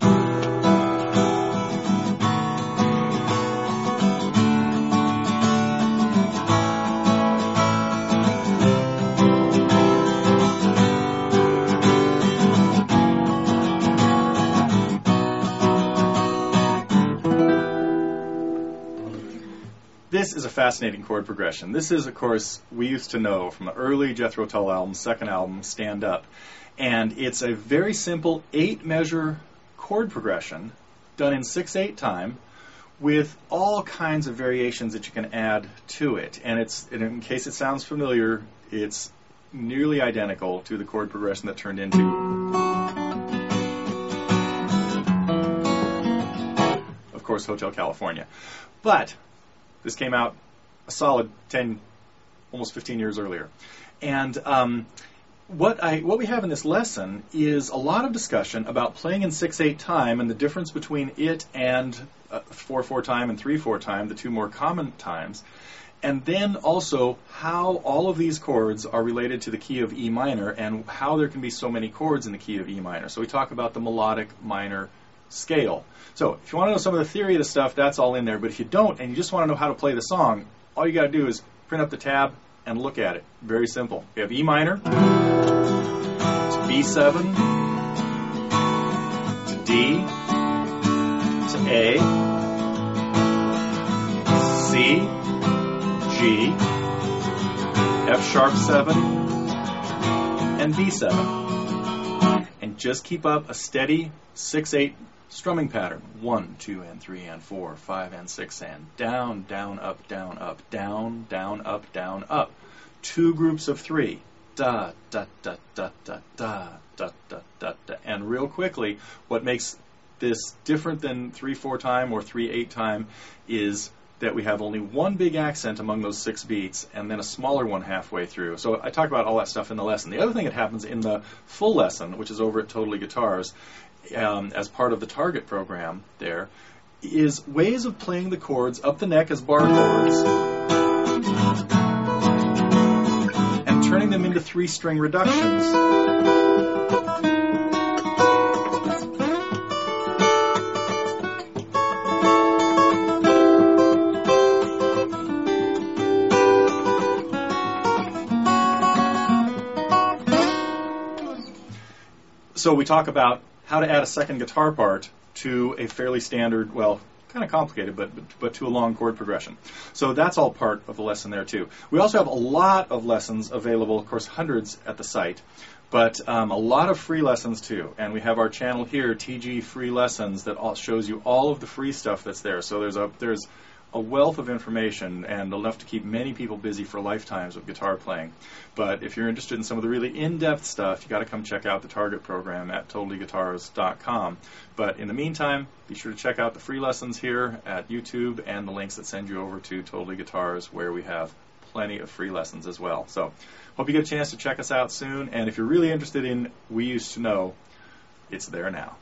Thank you. This is a fascinating chord progression. This is, of course, we used to know from the early Jethro Tull album, second album, Stand Up. And it's a very simple eight measure chord progression done in 6 8 time with all kinds of variations that you can add to it. And it's, and in case it sounds familiar, it's nearly identical to the chord progression that turned into. Of course, Hotel California. But this came out a solid 10, almost 15 years earlier. And um, what I what we have in this lesson is a lot of discussion about playing in six eight time and the difference between it and uh, four four time and three four time, the two more common times, and then also how all of these chords are related to the key of E minor and how there can be so many chords in the key of E minor. So we talk about the melodic minor scale. So if you want to know some of the theory of the stuff, that's all in there. But if you don't and you just want to know how to play the song, all you got to do is print up the tab and look at it. Very simple. We have E minor to B7 to D to A C G F sharp 7 and B7 and just keep up a steady 6 8 strumming pattern. One, two, and three, and four, five, and six, and down, down, up, down, up, down, down, up, down, up. Two groups of three. Da, da, da, da, da, da, da, da, da, da. And real quickly, what makes this different than three, four time or three, eight time is that we have only one big accent among those six beats and then a smaller one halfway through. So I talk about all that stuff in the lesson. The other thing that happens in the full lesson, which is over at Totally Guitars, um, as part of the target program there is ways of playing the chords up the neck as bar chords and turning them into three string reductions. So we talk about how to add a second guitar part to a fairly standard, well, kind of complicated, but, but, but to a long chord progression. So that's all part of the lesson there too. We also have a lot of lessons available, of course, hundreds at the site, but um, a lot of free lessons too. And we have our channel here, TG Free Lessons, that all, shows you all of the free stuff that's there. So there's a there's a wealth of information and enough to keep many people busy for lifetimes with guitar playing. But if you're interested in some of the really in-depth stuff, you got to come check out the Target program at totallyguitars.com. But in the meantime, be sure to check out the free lessons here at YouTube and the links that send you over to Totally Guitars where we have plenty of free lessons as well. So, hope you get a chance to check us out soon and if you're really interested in We Used to Know, it's there now.